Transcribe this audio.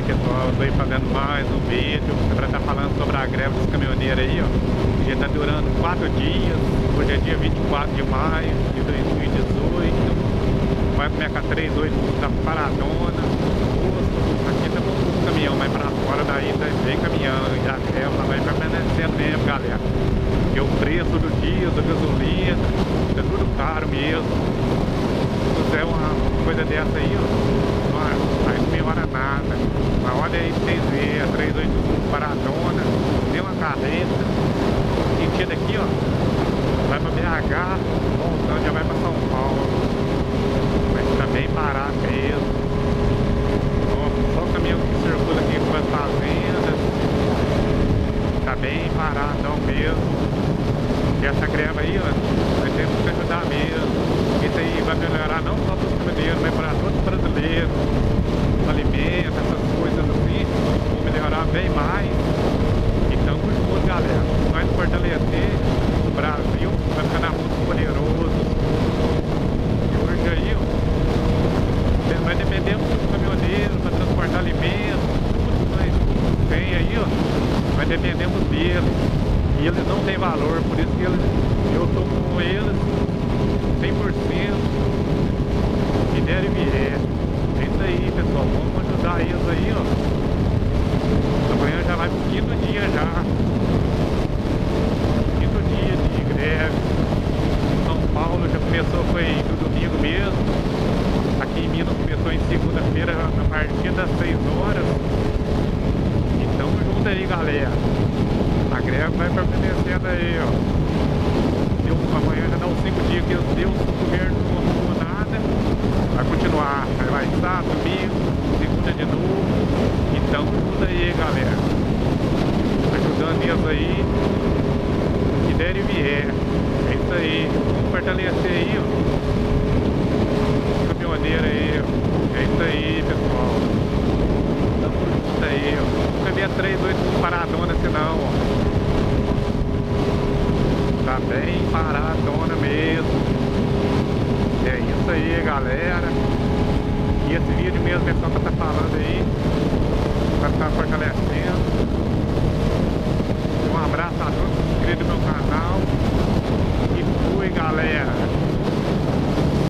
aí pessoal, estou aí fazendo mais um vídeo para estar tá falando sobre a greve dos caminhoneiros aí, ó. Já está durando quatro dias, hoje é dia 24 de maio de 2018. Vai com minha K38 da Paradona, aqui tá um caminhão, mas para fora daí tá bem caminhão, já a greve vai permanecendo mesmo, galera. Porque o preço do diesel, da gasolina, tá tudo caro mesmo. Se fizer uma coisa dessa aí, ó demora nada. Mas olha aí pra vocês verem, a 381 paradona, tem uma carreta, sentido aqui, ó, vai pra BH, voltando já vai pra São Paulo. Mas tá bem parado mesmo. Ó, só o caminhão que circula aqui com as fazendas. Tá bem paradão mesmo. E essa greve aí, ó, nós temos que ajudar mesmo. Isso aí vai melhorar não só para os caminhoneiros, mas para todos os brasileiros alimentos, essas coisas assim, vão melhorar bem mais. Então, junto, Nós fortalecer o Brasil, vai ficar muito poderoso. E hoje aí, ó, nós dependemos dos caminhoneiros para transportar alimentos, tudo que nós tem aí, ó, nós dependemos deles. E eles não têm valor, por isso que eles, eu estou com eles 100% e der e vier isso aí, pessoal. Vamos ajudar eles aí, ó. Amanhã já vai pro quinto dia já. Quinto dia de greve. São Paulo já começou, foi no domingo mesmo. Aqui em Minas começou em segunda-feira, a partir das 6 horas. Então junto aí, galera. A greve vai permanecendo aí, ó. Eu, amanhã já dá uns 5 dias que Deus, o governo não arrumou nada. Vai continuar. Vai estar domingo, segunda de novo. Então tudo aí, galera. Ajudando eles aí. Que der e vier. É isso aí. Vamos fortalecer aí, ó. dia 3, dois, paradona assim não, ó. Tá bem paradona mesmo. É isso aí, galera. E esse vídeo mesmo é só pra tá falando aí. Pra tá fortalecendo. Um abraço a todos que inscrevam no meu canal.